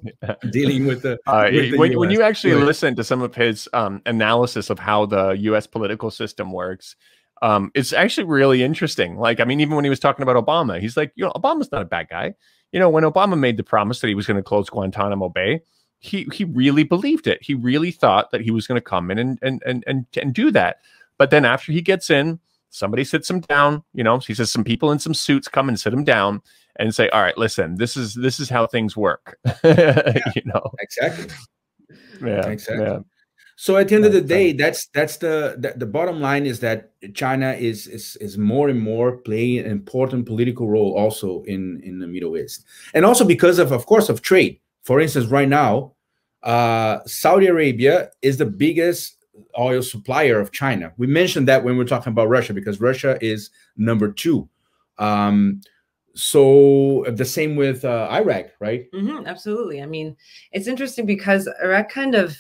dealing with the. Uh, with the when, when, you actually listen to some of his um, analysis of how the U.S. political system works, um, it's actually really interesting. Like, I mean, even when he was talking about Obama, he's like, you know, Obama's not a bad guy. You know, when Obama made the promise that he was going to close Guantanamo Bay, he he really believed it. He really thought that he was going to come in and and and and and do that. But then after he gets in, somebody sits him down. You know, he says some people in some suits come and sit him down and say, "All right, listen, this is this is how things work." *laughs* yeah, you know, exactly. Yeah, exactly. Yeah. So at the end of the day, that's that's the, the, the bottom line is that China is is is more and more playing an important political role also in in the Middle East, and also because of of course of trade. For instance, right now, uh, Saudi Arabia is the biggest oil supplier of China. We mentioned that when we are talking about Russia because Russia is number two. Um, so the same with uh, Iraq, right? Mm-hmm, absolutely. I mean, it's interesting because Iraq kind of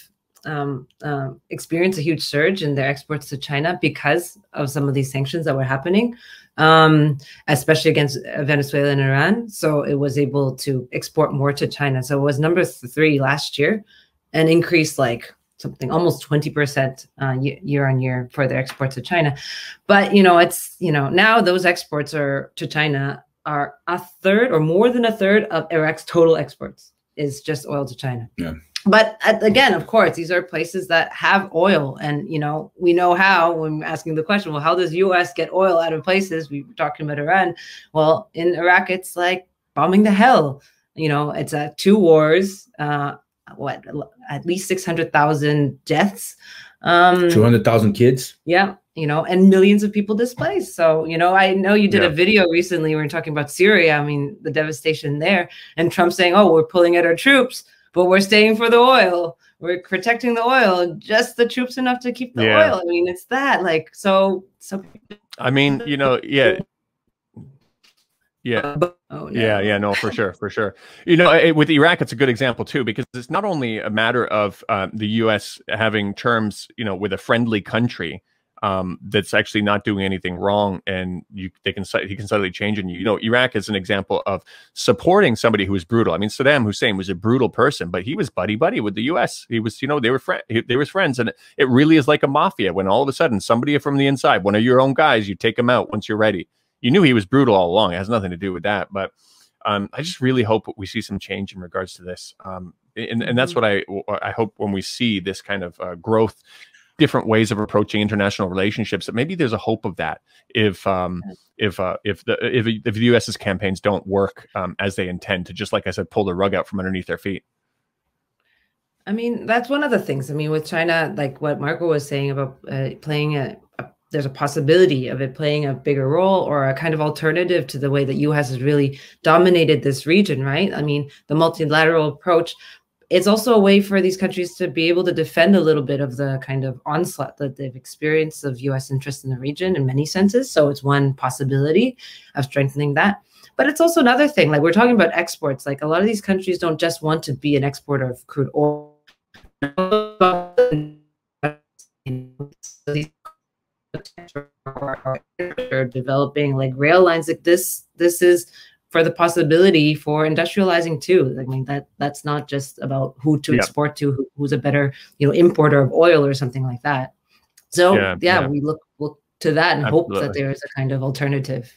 um, uh, experienced a huge surge in their exports to China because of some of these sanctions that were happening, um, especially against Venezuela and Iran. So it was able to export more to China. So it was number three last year and increased like something almost 20% uh, year on year for their exports to China. But, you know, it's, you know, now those exports are to China are a third or more than a third of Iraq's total exports is just oil to China. Yeah but again of course these are places that have oil. And you know we know how when asking the question well how does us get oil out of places? We were talking about iran. Well in iraq it's like bombing the hell. You know it's a uh, two wars uh what at least 600000 deaths. Um 200000 kids? Yeah you know and millions of people displaced. So you know i know you did yeah. a video recently where you're talking about syria i mean the devastation there and trump saying oh we're pulling out our troops but we're staying for the oil. we're protecting the oil, just the troops enough to keep the yeah. oil. I mean, it's that like so. So, I mean, you know, yeah. Yeah. Oh, no. Yeah. Yeah. No, for sure. For sure. You know, it, with Iraq, it's a good example too, because it's not only a matter of uh, the U.S. having terms, you know, with a friendly country, um, that's actually not doing anything wrong, and you they can he can suddenly change. And you know, Iraq is an example of supporting somebody who was brutal. I mean, Saddam Hussein was a brutal person, but he was buddy buddy with the U.S. He was, you know, they were friends. They were friends, and it really is like a mafia. When all of a sudden somebody from the inside, one of your own guys, you take him out once you're ready. You knew he was brutal all along. It has nothing to do with that, but. Um, I just really hope we see some change in regards to this. Um, and, and that's mm-hmm. what I I hope when we see this kind of uh, growth different ways of approaching international relationships that maybe there's a hope of that if um, if uh, if the if, if the US's campaigns don't work um, as they intend to just like I said pull the rug out from underneath their feet. I mean that's one of the things. I mean with China, like what Marco was saying about uh, playing a, a there's a possibility of it playing a bigger role or a kind of alternative to the way that US has really dominated this region, right? I mean, the multilateral approach it's also a way for these countries to be able to defend a little bit of the kind of onslaught that they've experienced of US interest in the region in many senses. So it's one possibility of strengthening that. But it's also another thing, like we're talking about exports. Like a lot of these countries don't just want to be an exporter of crude oil. Developing like rail lines like this this is for the possibility for industrializing too. I mean that that's not just about who to yeah. export to, who, who's a better you know importer of oil or something like that. So yeah, yeah, yeah. we look look to that and Absolutely. hope that there is a kind of alternative.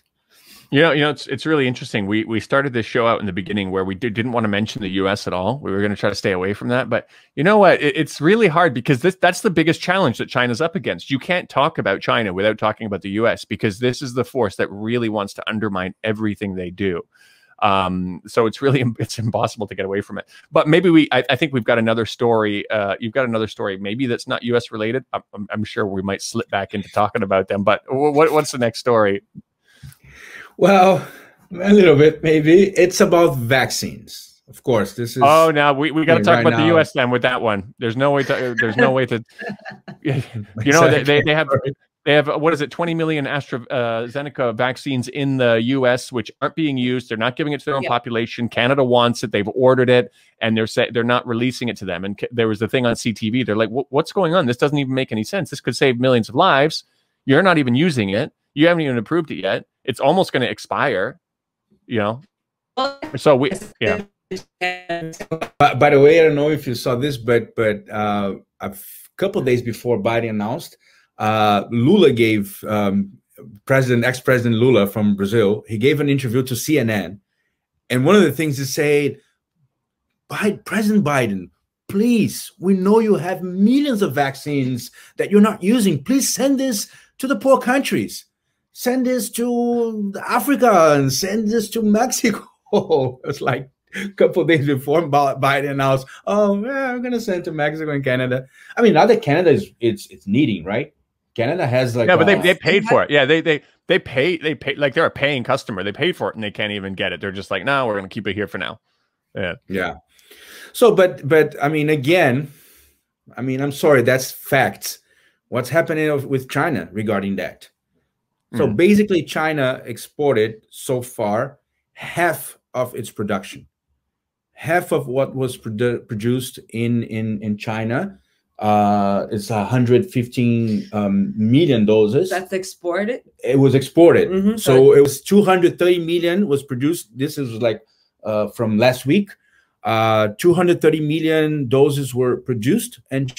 You know, you know, it's it's really interesting. We we started this show out in the beginning where we did, didn't want to mention the U.S. at all. We were going to try to stay away from that, but you know what? It, it's really hard because this that's the biggest challenge that China's up against. You can't talk about China without talking about the U.S. because this is the force that really wants to undermine everything they do. Um, so it's really *laughs* it's impossible to get away from it. But maybe we, I, I think we've got another story. Uh, you've got another story, maybe that's not U.S. related. I'm, I'm, sure we might slip back into talking about them. But what, what's the next story? Well, a little bit maybe. It's about vaccines. Of course, this is. Oh, now we, we got to talk right about now. the U.S. then with that one. There's no way to. There's no way to. *laughs* *laughs* You know they, they, they have they have what is it 20 million AstraZeneca uh, vaccines in the US which aren't being used they're not giving it to their own population Canada wants it they've ordered it and they're say, they're not releasing it to them and there was the thing on CTV they're like what's going on this doesn't even make any sense this could save millions of lives you're not even using it you haven't even approved it yet. It's almost going to expire you know? So we yeah. By, by, the way i don't know if you saw this but but uh, a couple days before biden announced uh, lula gave um, president ex-president lula from brazil he gave an interview to cnn and one of the things he said Biden, president biden please we know you have millions of vaccines that you're not using. Please send this to the poor countries send this to Africa and send this to Mexico. *laughs* it's like a couple days before Biden announced, "Oh, yeah, I'm gonna send to Mexico and Canada." I mean, now that Canada is it's it's needing, right? Canada has like yeah, but they, they paid for it. Yeah, they they they pay they pay like they're a paying customer. They paid for it and they can't even get it. They're just like, no, we're gonna keep it here for now. Yeah, yeah. So, but but I mean, again, I mean, I'm sorry, that's facts. What's happening with China regarding that? So mm. basically, China exported so far half of its production. Half of what was produ produced in in in China uh, is 115 um, million doses. That's exported. It was exported. Mm -hmm, so it was 230 million was produced. This is like uh, from last week. Uh, 230 million doses were produced, and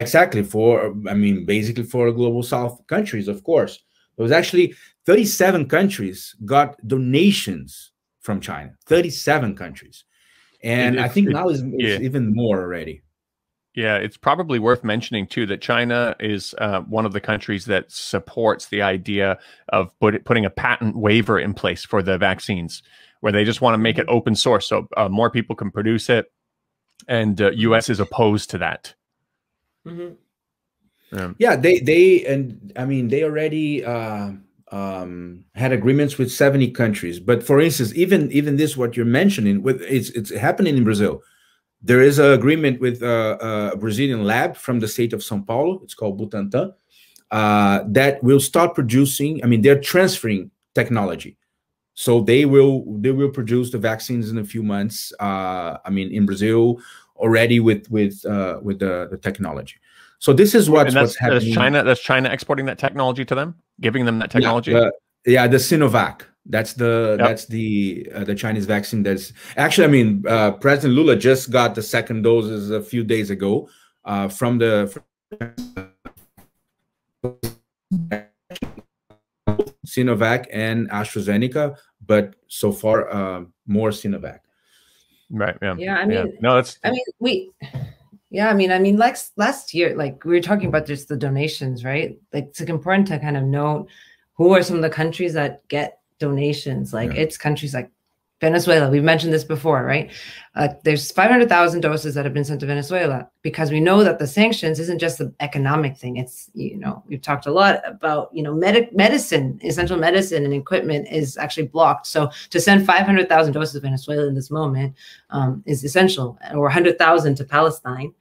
exactly for i mean basically for global south countries of course it was actually 37 countries got donations from china 37 countries and i think now is yeah. even more already yeah, it's probably worth mentioning too that China is uh, one of the countries that supports the idea of put, putting a patent waiver in place for the vaccines, where they just want to make it mm-hmm. open source so uh, more people can produce it. And uh, U.S. is opposed to that. Mm-hmm. Yeah. yeah, they they and I mean they already uh, um, had agreements with 70 countries. But for instance, even even this what you're mentioning, with it's it's happening in Brazil. There is an agreement with uh, a Brazilian lab from the state of São Paulo. It's called Butantan. Uh, that will start producing. I mean, they're transferring technology, so they will they will produce the vaccines in a few months. Uh, I mean, in Brazil already with with uh, with the, the technology. So this is what's, what's happening. That's China. That's China exporting that technology to them, giving them that technology. Yeah, the, yeah, the Sinovac. That's the yep. that's the uh, the Chinese vaccine. That's actually, I mean, uh, President Lula just got the second doses a few days ago uh, from the. Sinovac and AstraZeneca, but so far uh, more Sinovac. Right. Yeah. Yeah. I mean, yeah. no, that's. I mean, we. Yeah, I mean, I mean, like last year, like we were talking about just the donations, right? Like it's important to kind of note who are some of the countries that get donations. Like yeah. it's countries like Venezuela. We've mentioned this before, right? Uh, there's 500,000 doses that have been sent to Venezuela because we know that the sanctions isn't just the economic thing. It's, you know, we've talked a lot about, you know, med- medicine, essential medicine and equipment is actually blocked. So to send 500,000 doses to Venezuela in this moment um, is essential, or 100,000 to Palestine.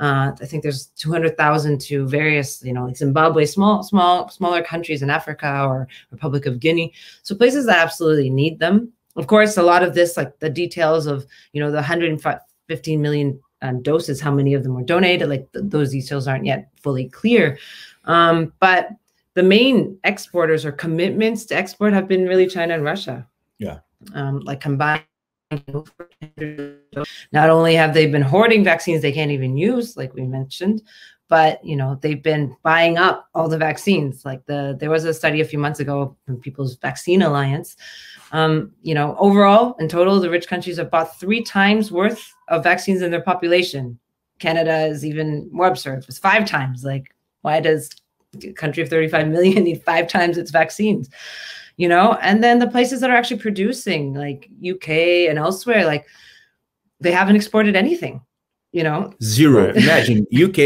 Uh, I think there's 200,000 to various, you know, like Zimbabwe, small, small, smaller countries in Africa or Republic of Guinea. So places that absolutely need them. Of course, a lot of this, like the details of, you know, the 115 million um, doses, how many of them were donated, like th those details aren't yet fully clear. Um, but the main exporters or commitments to export have been really China and Russia. Yeah. Um, like combined not only have they been hoarding vaccines they can't even use, like we mentioned, but you know they've been buying up all the vaccines. Like the there was a study a few months ago from People's Vaccine Alliance. Um, you know, overall, in total, the rich countries have bought three times worth of vaccines in their population. Canada is even more absurd. It's five times. Like, why does a country of 35 million *laughs* need five times its vaccines? you know and then the places that are actually producing like uk and elsewhere like they haven't exported anything you know zero imagine uk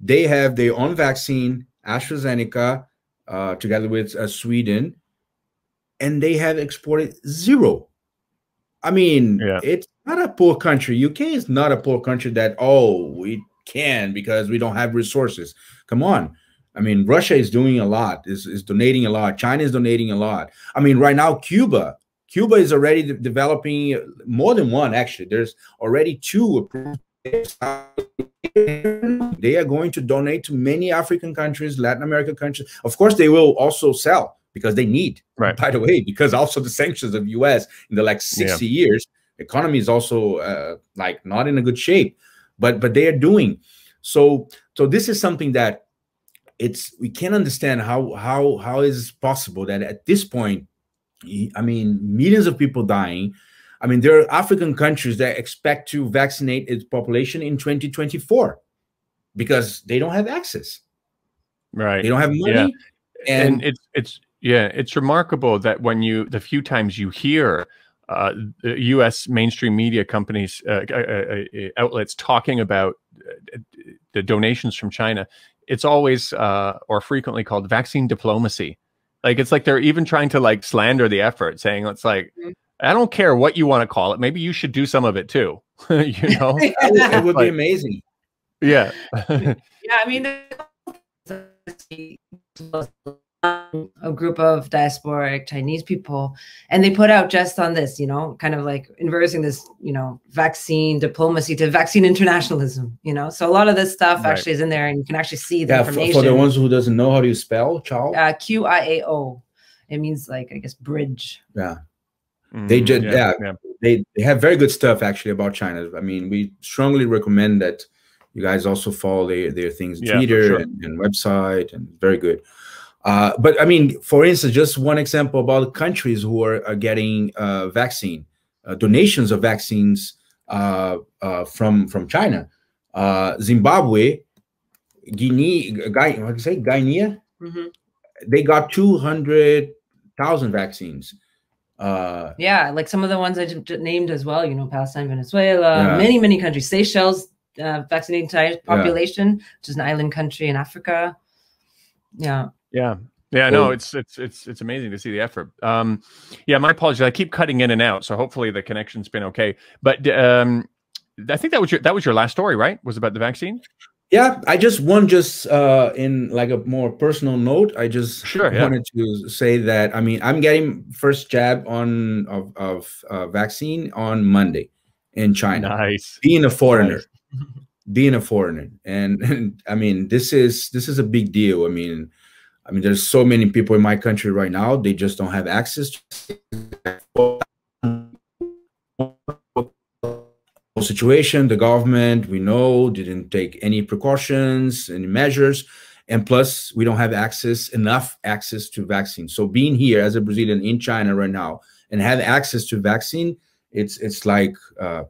they have their own vaccine astrazeneca uh, together with uh, sweden and they have exported zero i mean yeah. it's not a poor country uk is not a poor country that oh we can because we don't have resources come on I mean, Russia is doing a lot, is, is donating a lot. China is donating a lot. I mean, right now, Cuba, Cuba is already de developing more than one, actually. There's already two They are going to donate to many African countries, Latin American countries. Of course, they will also sell because they need, right. by the way, because also the sanctions of US in the like 60 yeah. years, economy is also uh, like not in a good shape, but but they are doing. So so this is something that it's we can't understand how how how is possible that at this point i mean millions of people dying i mean there are african countries that expect to vaccinate its population in 2024 because they don't have access right they don't have money yeah. and, and it's it's yeah it's remarkable that when you the few times you hear uh, U.S. mainstream media companies uh, uh, uh, outlets talking about uh, the donations from China it's always uh, or frequently called vaccine diplomacy. Like it's like they're even trying to like slander the effort, saying it's like mm-hmm. I don't care what you want to call it. Maybe you should do some of it too. *laughs* you know, *laughs* it would, be amazing. Yeah. yeah, I mean, a group of diasporic Chinese people, and they put out just on this, you know, kind of like inversing this, you know, vaccine diplomacy to vaccine internationalism, you know. So a lot of this stuff right. actually is in there, and you can actually see the yeah, information. For, for the ones who doesn't know how do you spell Qiao? Uh, Q I A O. It means like I guess bridge. Yeah. Mm, they just yeah, yeah, yeah, They, they have very good stuff actually about China. I mean, we strongly recommend that you guys also follow their, their things Twitter sure. and, and website and very good. Uh, but I mean, for instance, just one example about countries who are, are getting uh, vaccine uh, donations of vaccines uh, uh, from from China, uh, Zimbabwe, Guinea, Guy, what do you say, Guinea? Mm -hmm. They got two hundred thousand vaccines. Yeah, like some of the ones I named as well. You know, Palestine, Venezuela, yeah. many many countries. Seychelles vaccinating population, yeah. which is an island country in Africa. Yeah. Yeah. Yeah, no, it's it's it's it's amazing to see the effort. Um, yeah, my apologies. I keep cutting in and out, so hopefully the connection's been okay. But um, I think that was your that was your last story, right? Was about the vaccine. Yeah, I just want just uh, in like a more personal note. I just sure, yeah. wanted to say that I mean I'm getting first jab on of, of uh, vaccine on Monday in China. Nice. Being a foreigner, nice. *laughs* being a foreigner, and, and I mean this is this is a big deal. I mean I mean, there's so many people in my country right now, they just don't have access to situation. The government, we know, didn't take any precautions, any measures. And plus, we don't have access, enough access to vaccine. So being here as a Brazilian in China right now and have access to vaccine, it's it's like, uh,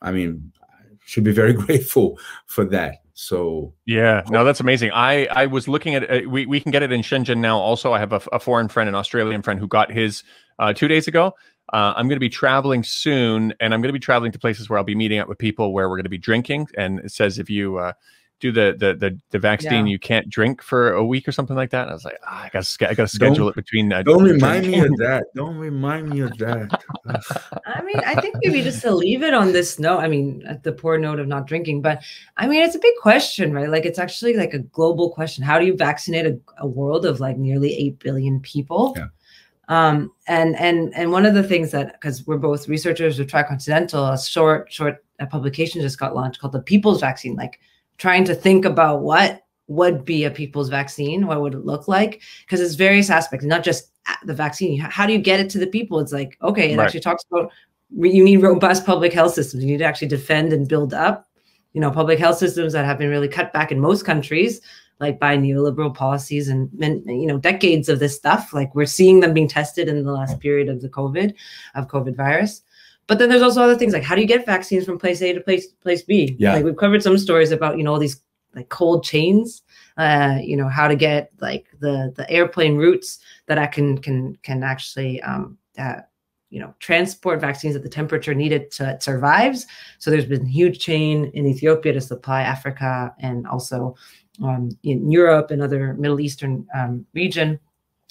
I mean, *laughs* should be very *laughs* grateful for that. So yeah, no, that's amazing. I I was looking at uh, we we can get it in Shenzhen now. Also, I have a, a foreign friend, an Australian friend, who got his uh, two days ago. Uh, I'm going to be traveling soon, and I'm going to be traveling to places where I'll be meeting up with people where we're going to be drinking. And it says if you uh, do the the the, the vaccine, yeah. you can't drink for a week or something like that. And I was like, oh, I got I got to schedule don't, it between. Uh, don't remind drinking. me of that. Don't remind me of *laughs* that. I mean, I think maybe just to leave it on this note. I mean, at the poor note of not drinking, but I mean, it's a big question, right? Like, it's actually like a global question. How do you vaccinate a, a world of like nearly eight billion people? Yeah. Um, and and and one of the things that because we're both researchers with Tricontinental, a short short a publication just got launched called the People's Vaccine, like trying to think about what would be a people's vaccine what would it look like? Because it's various aspects not just the vaccine. How do you get it to the people? It's like okay it right. actually talks about you need robust public health systems. You need to actually defend and build up you know public health systems that have been really cut back in most countries like by neoliberal policies and, and you know decades of this stuff like we're seeing them being tested in the last period of the covid of covid virus but then there's also other things like how do you get vaccines from place A to place place B? Yeah. Like we've covered some stories about, you know, all these like cold chains, uh, you know, how to get like the the airplane routes that I can can can actually um uh, you know transport vaccines at the temperature needed to it survives. So there's been huge chain in Ethiopia to supply Africa and also um, in Europe and other Middle Eastern um, region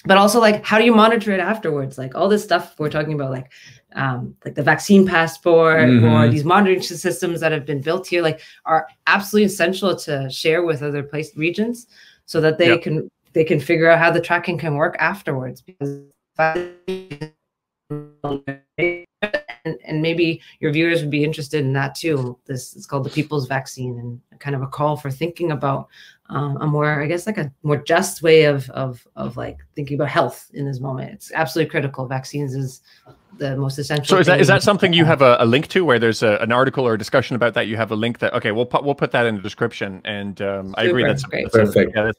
but also like how do you monitor it afterwards like all this stuff we're talking about like um, like the vaccine passport mm-hmm. or these monitoring systems that have been built here like are absolutely essential to share with other place regions so that they yep. can they can figure out how the tracking can work afterwards because and, and maybe your viewers would be interested in that too. This is called the people's vaccine and kind of a call for thinking about um, a more i guess like a more just way of of of like thinking about health in this moment. It's absolutely critical. Vaccines is the most essential so is that is that something you have a, a link to where there's a, an article or a discussion about that? You have a link that okay we'll put we'll put that in the description and um, i agree that's, that's perfect a, yeah, that's,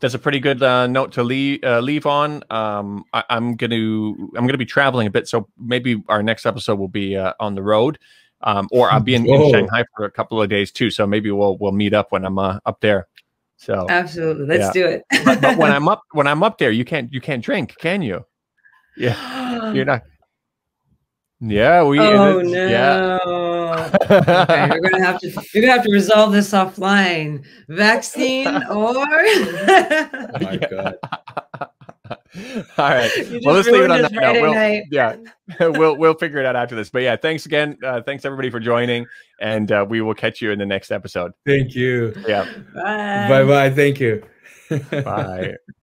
that's a pretty good uh, note to leave uh, leave on. Um, I, am gonna I'm gonna be traveling a bit, so maybe our next episode will be uh, on the road, um, or I'll be in, in, Shanghai for a couple of days too. So maybe we'll we'll meet up when I'm uh, up there. So absolutely, let's yeah. do it. but, but, when I'm up *laughs* when I'm up there, you can't you can't drink, can you? Yeah, *gasps* you're not. Yeah, we. Oh no! Yeah. Okay, you're gonna have to you're gonna have to resolve this offline. Vaccine *laughs* or? oh my god! *laughs* All right. Well, let's leave it on that note. We'll, yeah, *laughs* we'll we'll figure it out after this. But yeah, thanks again. Uh, thanks everybody for joining, and uh, we will catch you in the next episode. Thank you. Yeah. Bye. Bye. Bye. Thank you. Bye.